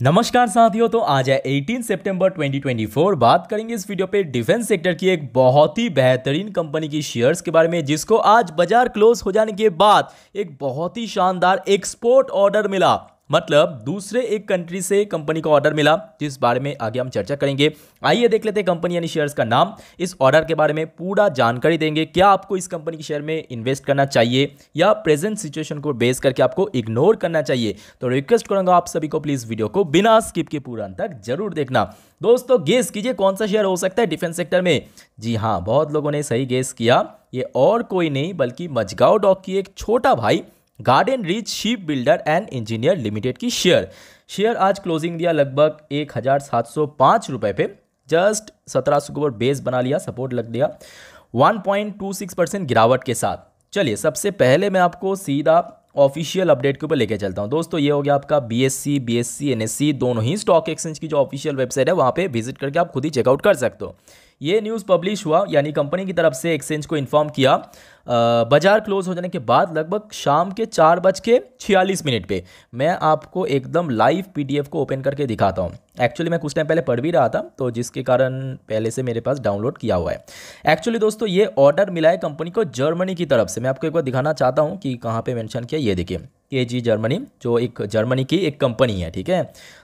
नमस्कार साथियों तो आज है 18 सितंबर 2024 बात करेंगे इस वीडियो पे डिफेंस सेक्टर की एक बहुत ही बेहतरीन कंपनी की शेयर्स के बारे में, जिसको आज बाज़ार क्लोज हो जाने के बाद एक बहुत ही शानदार एक्सपोर्ट ऑर्डर मिला। मतलब दूसरे एक कंट्री से कंपनी को ऑर्डर मिला, जिस बारे में आगे हम चर्चा करेंगे। आइए देख लेते हैं कंपनी यानी शेयर्स का नाम। इस ऑर्डर के बारे में पूरा जानकारी देंगे। क्या आपको इस कंपनी के शेयर में इन्वेस्ट करना चाहिए या प्रेजेंट सिचुएशन को बेस करके आपको इग्नोर करना चाहिए? तो रिक्वेस्ट करूँगा आप सभी को प्लीज़ वीडियो को बिना स्किप के पूरा अंत तक ज़रूर देखना। दोस्तों गेस कीजिए कौन सा शेयर हो सकता है डिफेंस सेक्टर में? जी हाँ बहुत लोगों ने सही गेस किया। ये और कोई नहीं, बल्कि मजगांव डॉक की एक छोटा भाई Garden Reach ship builder and engineer limited की शेयर शेयर आज क्लोजिंग दिया लगभग एक हज़ार सात सौ पाँच रुपये पे। जस्ट सत्रह सौ के ऊपर बेस बना लिया सपोर्ट लग दिया। One point two six percent गिरावट के साथ। चलिए, सबसे पहले मैं आपको सीधा ऑफिशियल अपडेट के ऊपर लेके चलता हूँ। दोस्तों, ये हो गया आपका B S C B S C N S C दोनों ही स्टॉक एक्सचेंज की जो ऑफिशियल वेबसाइट है, वहाँ पे विज़िट करके आप खुद ही चेकआउट कर सकते हो। ये न्यूज़ पब्लिश हुआ, यानी कंपनी की तरफ़ से एक्सचेंज को इन्फॉर्म किया। बाज़ार क्लोज हो जाने के बाद लगभग शाम के चार बज के छियालीस मिनट पे मैं आपको एकदम लाइव पीडीएफ को ओपन करके दिखाता हूँ। एक्चुअली मैं कुछ टाइम पहले पढ़ भी रहा था तो जिसके कारण पहले से मेरे पास डाउनलोड किया हुआ है। एक्चुअली दोस्तों, ये ऑर्डर मिला है कंपनी को जर्मनी की तरफ़ से। मैं आपको एक बार दिखाना चाहता हूँ कि कहाँ पर मैंशन किया, ये देखिए। के जर्मनी जो एक जर्मनी की एक कंपनी है, ठीक है?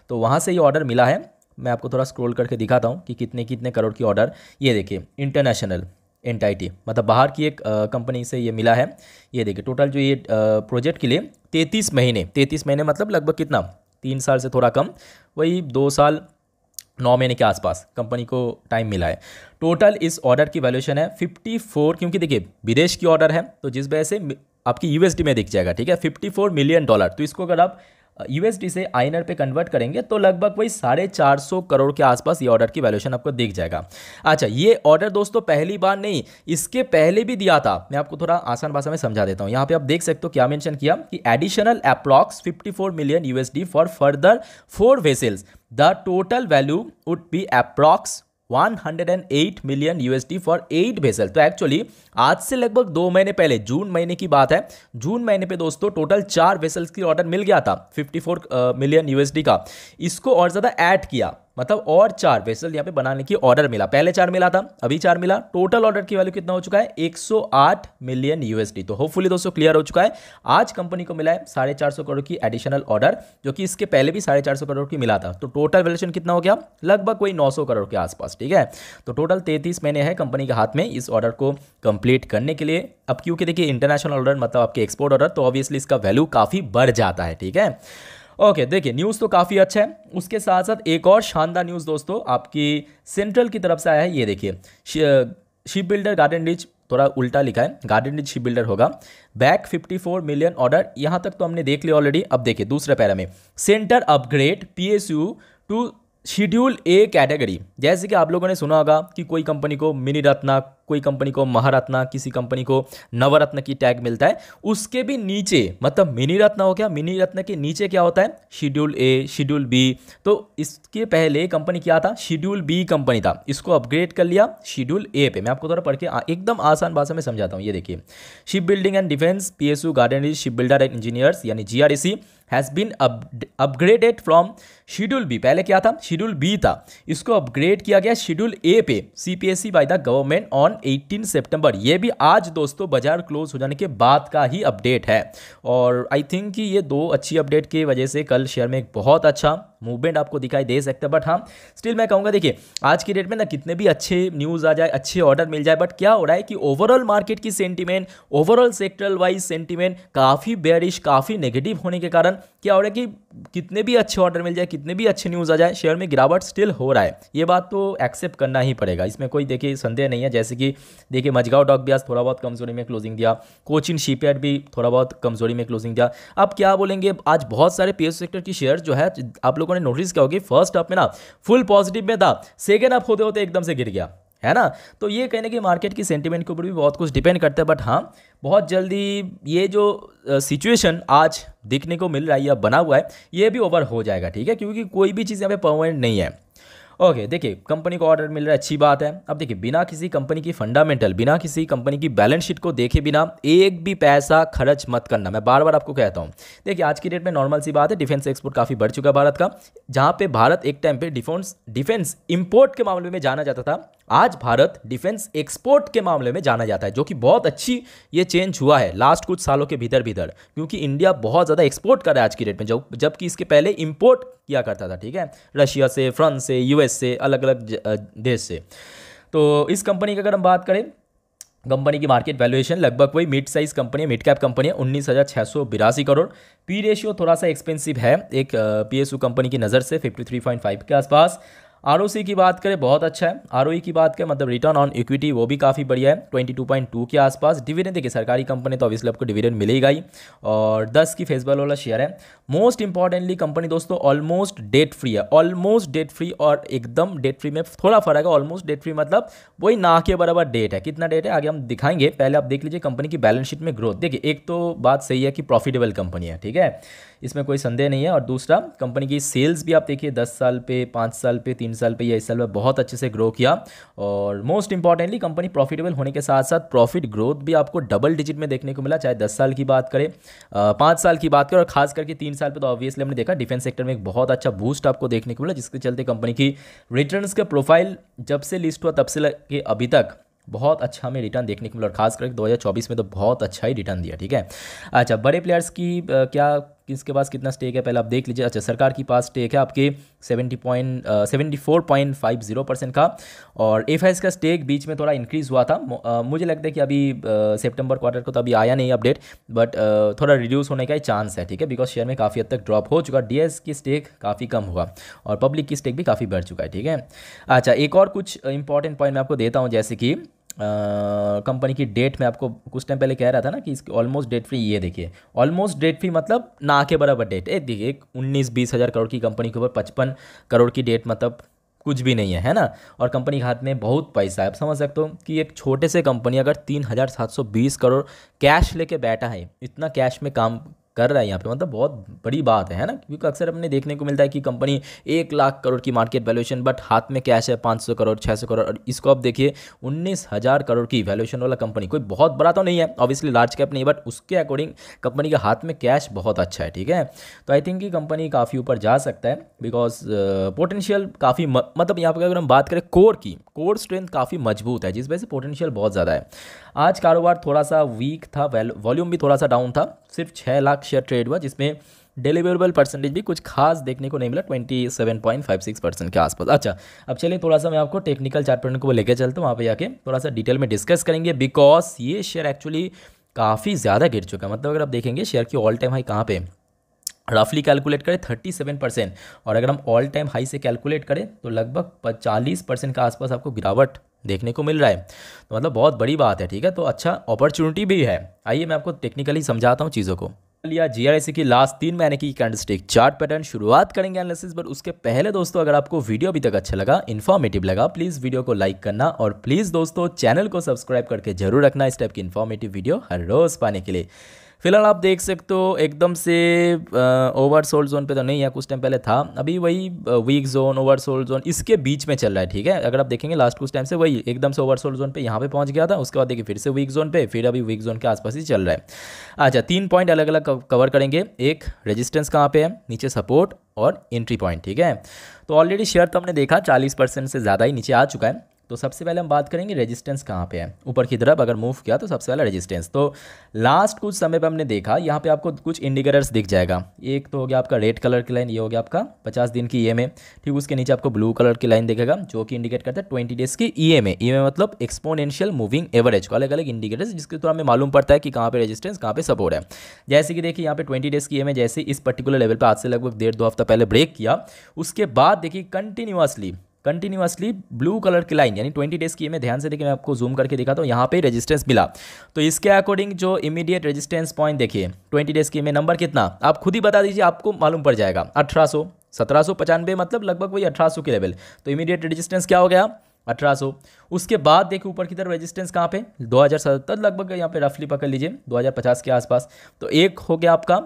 तो वहाँ से ये ऑर्डर मिला है। मैं आपको थोड़ा स्क्रॉल करके दिखाता हूँ कि कितने कितने करोड़ की ऑर्डर ये देखिए इंटरनेशनल एंटाइटी मतलब बाहर की एक कंपनी से ये मिला है। ये देखिए टोटल जो ये प्रोजेक्ट के लिए तैंतीस महीने तैंतीस महीने मतलब लगभग कितना? तीन साल से थोड़ा कम, वही दो साल, नौ महीने के आसपास कंपनी को टाइम मिला है। टोटल इस ऑर्डर की वैल्यूशन है फिफ्टी फोर क्योंकि देखिए, विदेश की ऑर्डर है तो जिस वजह से आपकी यूएसडी में दिख जाएगा, ठीक है? फिफ्टी फोर मिलियन डॉलर तो इसको अगर आप यूएसडी से आईनर पे कन्वर्ट करेंगे तो लगभग वही साढ़े चार सौ करोड़ के आसपास ये ऑर्डर की वैल्यूशन आपको दिख जाएगा। अच्छा ये ऑर्डर दोस्तों पहली बार नहीं, इसके पहले भी दिया था। मैं आपको थोड़ा आसान भाषा में समझा देता हूँ। यहाँ पे आप देख सकते हो क्या मेंशन किया, कि additional approx 54 million USD for further four vessels the total value would be approx 108 million USD for eight vessel तो एक्चुअली आज से लगभग दो महीने पहले जून महीने की बात है जून महीने पे दोस्तों टोटल चार वेसल्स की ऑर्डर मिल गया था 54 मिलियन uh, यूएसडी का। इसको और ज़्यादा ऐड किया। मतलब और चार वेसल यहाँ पे बनाने की ऑर्डर मिला। पहले चार मिला था, अभी चार मिला। टोटल ऑर्डर की वैल्यू कितना हो चुका है? 108 मिलियन यूएसडी तो होपफुली दोस्तों क्लियर हो चुका है। आज कंपनी को मिला है साढ़े चार सौ करोड़ की एडिशनल ऑर्डर जो कि इसके पहले भी साढ़े चार सौ करोड़ की मिला था। तो टोटल वैल्यूशन कितना हो गया? लगभग कोई नौ सौ करोड़ के आसपास, ठीक है? तो टोटल तैतीस महीने है कंपनी के हाथ में इस ऑर्डर को कंप्लीट करने के लिए। अब क्योंकि देखिए इंटरनेशनल ऑर्डर मतलब आपके एक्सपोर्ट ऑर्डर तो ऑब्वियसली इसका वैल्यू काफ़ी बढ़ जाता है, ठीक है? ओके देखिए न्यूज़ तो काफ़ी अच्छा है। उसके साथ साथ एक और शानदार न्यूज़ दोस्तों, आपकी सेंट्रल की तरफ़ से आया है, ये देखिए। शिप बिल्डर गार्डन रिच थोड़ा उल्टा लिखा है। गार्डन रिच शिप बिल्डर होगा। बैक 54 मिलियन ऑर्डर यहाँ तक तो हमने देख लिया ऑलरेडी अब देखिए, दूसरे पैरा में। Centre upgrade PSU to schedule A category जैसे कि आप लोगों ने सुना होगा कि कोई कंपनी को मिनी रत्ना कोई कंपनी को, महारत्ना, किसी कंपनी को नवरत्न की टैग मिलता है। उसके भी नीचे मतलब मिनी रत्न हो गया मिनी रत्न के नीचे क्या होता है? शेड्यूल ए शेड्यूल बी तो इसके पहले कंपनी क्या था? शेड्यूल बी कंपनी था। इसको अपग्रेड कर लिया शेड्यूल ए पे। मैं आपको थोड़ा पढ़ के एकदम आसान भाषा में समझाता हूँ। ये देखिए ship building and defence P S U garden ship builder and engineers यानी G R has been upgraded from schedule B पहले क्या था? शेड्यूल बी था। इसको अपग्रेड किया गया शेड्यूल ए पे C P S C by the government on 18 सितंबर ये भी आज दोस्तों बाज़ार क्लोज हो जाने के बाद का ही अपडेट है। और आई थिंक कि ये दो अच्छी अपडेट की वजह से कल शेयर में एक बहुत अच्छा मूवमेंट आपको दिखाई दे सकता है। बट हाँ स्टिल मैं कहूँगा, देखिए, आज की डेट में ना कितने भी अच्छे न्यूज़ आ जाए, अच्छे ऑर्डर मिल जाए बट क्या हो रहा है कि ओवरऑल मार्केट की sentiment overall sectoral wise sentiment काफ़ी बेरिश काफ़ी नेगेटिव होने के कारण क्या हो रहा है कि कितने भी अच्छे ऑर्डर मिल जाए, कितने भी अच्छे न्यूज़ आ जाए शेयर में गिरावट स्टिल हो रहा है। ये बात तो एक्सेप्ट करना ही पड़ेगा। इसमें कोई देखिए संदेह नहीं है। जैसे कि देखिए मजगांव डॉक भी आज थोड़ा बहुत कमज़ोरी में क्लोजिंग दिया। कोचिन शिपयार्ड भी थोड़ा बहुत कमज़ोरी में क्लोजिंग दिया। अब क्या बोलेंगे? आज बहुत सारे पीएस सेक्टर की शेयर जो है, आप लोगों ने नोटिस किया होगी। फ़र्स्ट अप में ना फुल पॉजिटिव में था। सेकेंड अप होते होते एकदम से गिर गया। है ना? तो ये कहने की मार्केट की सेंटिमेंट के ऊपर भी बहुत कुछ डिपेंड करता है बट हाँ बहुत जल्दी ये जो सिचुएशन आज देखने को मिल रहा है या बना हुआ है, ये भी ओवर हो जाएगा, ठीक है? क्योंकि कोई भी चीज़ यहाँ पे परमानेंट नहीं है। ओके, देखिए, कंपनी को ऑर्डर मिल रहा है, अच्छी बात है। अब देखिए, बिना किसी कंपनी की फंडामेंटल, बिना किसी कंपनी की बैलेंस शीट को देखे बिना एक भी पैसा खर्च मत करना। मैं बार बार आपको कहता हूँ, देखिए, आज की डेट में नॉर्मल सी बात है, डिफेंस एक्सपोर्ट काफ़ी बढ़ चुका है भारत का, जहाँ पे भारत एक टाइम पे डिफेंस डिफेंस इंपोर्ट के मामले में जाना जाता था, आज भारत डिफेंस एक्सपोर्ट के मामले में जाना जाता है, जो कि बहुत अच्छी ये चेंज हुआ है, लास्ट कुछ सालों के भीतर भीतर क्योंकि इंडिया बहुत ज़्यादा एक्सपोर्ट कर रहा है आज की डेट में, जब, जबकि इसके पहले इम्पोर्ट किया करता था, ठीक है? रशिया से, फ्रांस से, यूएस से अलग अलग देश से। तो इस कंपनी की अगर हम बात करें, कंपनी की मार्केट वैल्यूएशन लगभग वही मिड साइज़ कंपनी है मिड कैप कंपनी है, उन्नीस हज़ार छः सौ बिरासी करोड़। पी रेशियो थोड़ा सा एक्सपेंसिव है, एक पीएसयू कंपनी की नज़र से फिफ्टी थ्री पॉइंट फाइव के आसपास। आरओसी की बात करें, बहुत अच्छा है। आर की बात करें मतलब रिटर्न ऑन इक्विटी वो भी काफ़ी बढ़िया है। 22.2 के आसपास। डिविडेंड देखिए, सरकारी कंपनी तो ऑब्वियसली आपको डिविडेंड मिलेगा ही। और 10 की फेसबल वाला शेयर है। मोस्ट इंपॉर्टेंटली कंपनी दोस्तों ऑलमोस्ट डेट फ्री है। ऑलमोस्ट डेट फ्री और एकदम डेट फ्री में थोड़ा फ़र्क है। ऑलमोस्ट डेट फ्री मतलब वही ना के बराबर डेट है। कितना डेट है, आगे हम दिखाएँगे। पहले आप देख लीजिए कंपनी की बैलेंस शीट में ग्रोथ देखिए, एक तो बात सही है कि प्रॉफिटेबल कंपनी है, ठीक है? इसमें कोई संदेह नहीं है। और दूसरा, कंपनी की सेल्स भी आप देखिए, दस साल पे, पाँच साल पे, तीन साल पे या इस साल में बहुत अच्छे से ग्रो किया। और मोस्ट इंपॉर्टेंटली कंपनी प्रॉफिटेबल होने के साथ साथ प्रॉफिट ग्रोथ भी आपको डबल डिजिट में देखने को मिला, चाहे दस साल की बात करें पाँच साल की बात करें। और खास करके तीन साल पर तो ऑब्वियसली हमने देखा डिफेंस सेक्टर में एक बहुत अच्छा बूस्ट आपको देखने को मिला, जिसके चलते कंपनी की रिटर्न का प्रोफ़ाइल जब से लिस्ट हुआ, तब से लगे अभी तक बहुत अच्छा हमें रिटर्न देखने को मिला। और खास करके 2024 में तो बहुत अच्छा ही रिटर्न दिया, ठीक है? अच्छा बड़े प्लेयर्स की क्या किसके पास कितना स्टेक है, पहले आप देख लीजिए। अच्छा सरकार के पास स्टेक है आपके seventy point seventy four point five zero percent का। और एफ़ का स्टेक बीच में थोड़ा इंक्रीज़ हुआ था। मुझे लगता है कि अभी सेप्टेम्बर क्वार्टर को तो अभी आया नहीं अपडेट बट थोड़ा रिड्यूस होने का चांस है, ठीक है? बिकॉज़ शेयर में काफ़ी हद तक ड्रॉप हो चुका। डी की स्टेक काफ़ी कम हुआ और पब्लिक की स्टेक भी काफ़ी बढ़ चुका है, ठीक है? अच्छा एक और कुछ इंपॉर्टेंट पॉइंट मैं आपको देता हूँ, जैसे कि कंपनी की डेट में आपको कुछ टाइम पहले कह रहा था ना कि इसकी ऑलमोस्ट डेट फ्री ये देखिए। ऑलमोस्ट डेट फ्री मतलब ना के बराबर डेट एक देखिए, एक उन्नीस बीस हज़ार करोड़ की कंपनी के ऊपर पचपन करोड़ की डेट मतलब कुछ भी नहीं है है ना? और कंपनी के हाथ में बहुत पैसा है। आप समझ सकते हो कि एक छोटे से कंपनी अगर तीन हज़ार सात सौ बीस करोड़ कैश लेके बैठा है, इतना कैश में काम कर रहा है यहाँ पे। मतलब बहुत बड़ी बात है ना? क्योंकि अक्सर अपने देखने को मिलता है कि कंपनी एक लाख करोड़ की मार्केट वैल्यूएशन बट हाथ में कैश है पाँच सौ करोड़ छः सौ करोड़, और इसको आप देखिए, उन्नीस हज़ार करोड़ की वैल्यूएशन वाला कंपनी कोई बहुत बड़ा तो नहीं है ऑब्वियसली लार्ज कैप नहीं बट उसके अकॉर्डिंग कंपनी के हाथ में कैश बहुत अच्छा है, ठीक है? तो आई थिंक कि कंपनी काफ़ी ऊपर जा सकता है बिकॉज़ पोटेंशियल काफ़ी मतलब यहाँ पर अगर हम बात करें कोर की कोर स्ट्रेंथ काफ़ी मज़बूत है, जिस वजह से पोटेंशियल बहुत ज़्यादा है। आज कारोबार थोड़ा सा वीक था वॉल्यूम भी थोड़ा सा डाउन था, सिर्फ़ छः लाख शेयर ट्रेड हुआ, जिसमें डिलीवरेबल परसेंटेज भी कुछ खास देखने को नहीं मिला twenty seven point five six percent के आसपास। अच्छा अब चलिए थोड़ा सा मैं आपको टेक्निकल चार्ट पैटर्न को लेकर चलता हूँ, वहाँ पे जाके थोड़ा सा डिटेल में डिस्कस करेंगे बिकॉज़ ये शेयर एक्चुअली काफ़ी ज़्यादा गिर चुका है। मतलब अगर आप देखेंगे शेयर की ऑल टाइम हाई कहाँ पे? रफली कैलकुलेट करें थर्टी सेवन परसेंट और अगर हम ऑल टाइम हाई से कैलकुलेट करें तो लगभग पचालीस परसेंट के आसपास आपको गिरावट देखने को मिल रहा है। तो मतलब बहुत बड़ी बात है, ठीक है? तो अच्छा अपॉर्चुनिटी भी है। आइए मैं आपको टेक्निकली समझाता हूँ चीज़ों को। लिया। जीआरएसी की लास्ट तीन महीने की कैंडलस्टिक चार्ट पैटर्न शुरुआत करेंगे एनालिसिस पर उसके पहले दोस्तों, अगर आपको वीडियो अभी तक अच्छा लगा इन्फॉर्मेटिव लगा प्लीज़ वीडियो को लाइक करना और प्लीज़ दोस्तों चैनल को सब्सक्राइब करके ज़रूर रखना इस टाइप की इन्फॉर्मेटिव वीडियो हर रोज़ पाने के लिए। फ़िलहाल आप देख सकते हो, एकदम से ओवर सोल्ड जोन पे तो नहीं है, कुछ टाइम पहले था। अभी वही week zone over sold zone इसके बीच में चल रहा है, ठीक है? अगर आप देखेंगे लास्ट कुछ टाइम से वही, एकदम से ओवर सोल्ड जोन पे यहाँ पे पहुँच गया था, उसके बाद देखिए फिर से वीक जोन पे, फिर अभी वीक जोन के आसपास ही चल रहा है। अच्छा तीन पॉइंट अलग अलग कवर करेंगे। एक रेजिस्टेंस कहाँ पे है? नीचे सपोर्ट और एंट्री पॉइंट ठीक है? तो ऑलरेडी शेयर तो हमने देखा, चालीस परसेंट से ज़्यादा ही नीचे आ चुका है। तो सबसे पहले हम बात करेंगे रेजिस्टेंस कहाँ पे है। ऊपर की तरफ़ अगर मूव किया तो सबसे पहले रेजिस्टेंस तो लास्ट कुछ समय पे हमने देखा, यहाँ पे आपको कुछ इंडिकेटर्स दिख जाएगा। एक तो हो गया आपका रेड कलर की लाइन ये हो गया आपका पचास दिन की ई e ठीक, उसके नीचे आपको ब्लू कलर की लाइन देखेगा, जो कि इंडिकेट करता है ट्वेंटी डेज़ की ई एम ई मतलब एक्सपोनेंशियल मूविंग एवरेज को अलग अलग इंडिकेटर्स जिसके थ्रू हमें मालूम पड़ता है कि कहाँ पर रेजिस्टेंस कहाँ पर सपोर्ट है। जैसे कि देखिए, यहाँ पे ट्वेंटी डेज़ की ईएमए जैसे इस पर्टिकुलर लेवल पर आज से लगभग डेढ़ दो हफ़्ता पहले ब्रेक किया। उसके बाद देखिए कंटिन्यूसली कंटिन्यूसली ब्लू कलर की लाइन यानी ट्वेंटी डेज़ की मैं ध्यान से देखिए, मैं आपको जूम करके दिखाता हूँ, यहाँ पे रेजिस्टेंस मिला। तो इसके अकॉर्डिंग जो इमीडिएट रेजिस्टेंस पॉइंट देखिए ट्वेंटी डेज़ की में नंबर कितना, आप खुद ही बता दीजिए, आपको मालूम पड़ जाएगा। अठारह सौ, सत्रह सौ पचानवे मतलब लगभग वही अठारह सौ के लेवल तो इमीडिएट रेजिस्टेंस क्या हो गया? अठारह सौ। उसके बाद देखिए, ऊपर की तरफ़ रेजिस्टेंस कहाँ पे? 2077 लगभग यहाँ पे रफली पकड़ लीजिए 2050 के आसपास। तो एक हो गया आपका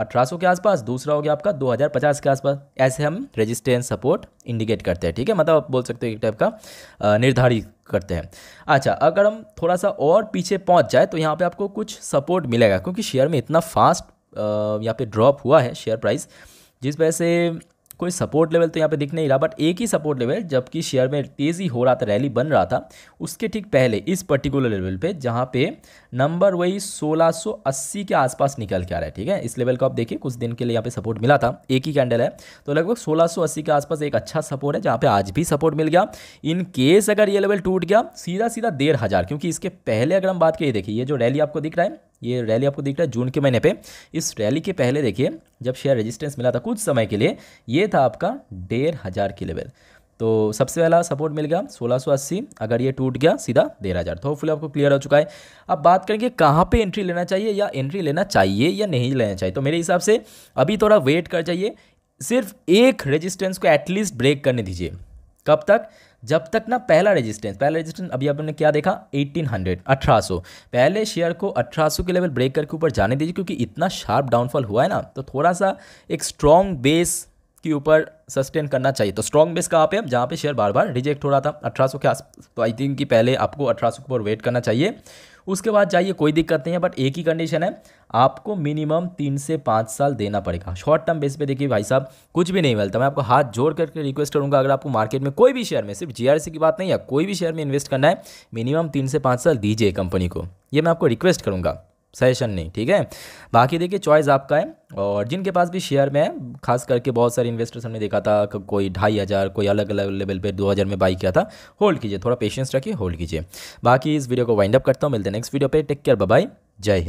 1800 के आसपास, दूसरा हो गया आपका 2050 के आसपास। ऐसे हम रेजिस्टेंस सपोर्ट इंडिकेट करते हैं, ठीक है? मतलब आप बोल सकते हो एक टाइप का निर्धारित करते हैं। अच्छा अगर हम थोड़ा सा और पीछे पहुँच जाए तो यहाँ पे आपको कुछ सपोर्ट मिलेगा, क्योंकि शेयर में इतना फास्ट यहाँ पे ड्रॉप हुआ है शेयर प्राइस जिस वजह से कोई सपोर्ट लेवल तो यहाँ पे दिख नहीं रहा बट एक ही सपोर्ट लेवल जबकि शेयर में तेज़ी हो रहा था रैली बन रहा था, उसके ठीक पहले, इस पर्टिकुलर लेवल पे, जहाँ पे नंबर वही 1680 के आसपास निकल के आ रहा है, ठीक है? इस लेवल को आप देखिए, कुछ दिन के लिए यहाँ पे सपोर्ट मिला था, एक ही कैंडल है तो लगभग 1680 के आसपास एक अच्छा सपोर्ट है, जहाँ पे आज भी सपोर्ट मिल गया। इन केस अगर ये लेवल टूट गया सीधा सीधा डेढ़ हज़ार, क्योंकि इसके पहले अगर हम बात करिए देखिए, ये जो रैली आपको दिख रहा है ये रैली आपको दिख रहा है जून के महीने पे। इस रैली के पहले देखिए, जब शेयर रेजिस्टेंस मिला था कुछ समय के लिए, ये था आपका डेढ़ हज़ार की लेवल तो सबसे पहला सपोर्ट मिल गया 1680 अगर ये टूट गया, सीधा डेढ़ हज़ार। तो होपफुली आपको क्लियर हो चुका है। अब बात करेंगे कहाँ पे एंट्री लेना चाहिए या एंट्री लेना चाहिए या नहीं लेना चाहिए। तो मेरे हिसाब से अभी थोड़ा वेट कर चाहिए सिर्फ़ एक रेजिस्टेंस को एटलीस्ट ब्रेक करने दीजिए। कब तक? जब तक ना पहला रेजिस्टेंस पहला रेजिस्टेंस अभी आपने क्या देखा? 1800 1800 पहले शेयर को 1800 के लेवल ब्रेक करके ऊपर जाने दीजिए, क्योंकि इतना शार्प डाउनफॉल हुआ है ना तो थोड़ा सा एक स्ट्रॉन्ग बेस के ऊपर सस्टेन करना चाहिए। तो स्ट्रॉन्ग बेस कहाँ पे है? जहाँ पे शेयर बार बार रिजेक्ट हो रहा था 1800 के आस तो आई थिंक कि पहले आपको 1800 के ऊपर वेट करना चाहिए। उसके बाद जाइए, कोई दिक्कत नहीं है बट एक ही कंडीशन है, आपको मिनिमम तीन से पाँच साल देना पड़ेगा। शॉर्ट टर्म बेस पे देखिए भाई साहब, कुछ भी नहीं मिलता। मैं आपको हाथ जोड़ करके रिक्वेस्ट करूँगा, अगर आपको मार्केट में कोई भी शेयर में, सिर्फ़ जीआरसी की बात नहीं है, कोई भी शेयर में इन्वेस्ट करना है मिनिमम तीन से पाँच साल दीजिए कंपनी को। ये मैं आपको रिक्वेस्ट करूँगा। सजेशन नहीं, ठीक है? बाकी देखिए चॉइस आपका है और जिनके पास भी शेयर में है, खास करके बहुत सारे इन्वेस्टर्स हमने देखा था कोई ढाई हज़ार, कोई अलग अलग लेवल पे दो हज़ार में बाई किया था होल्ड कीजिए, थोड़ा पेशेंस रखिए होल्ड कीजिए। बाकी इस वीडियो को वाइंड अप करता हूँ, मिलते हैं नेक्स्ट वीडियो पे टेक केयर बाय जय हिंद।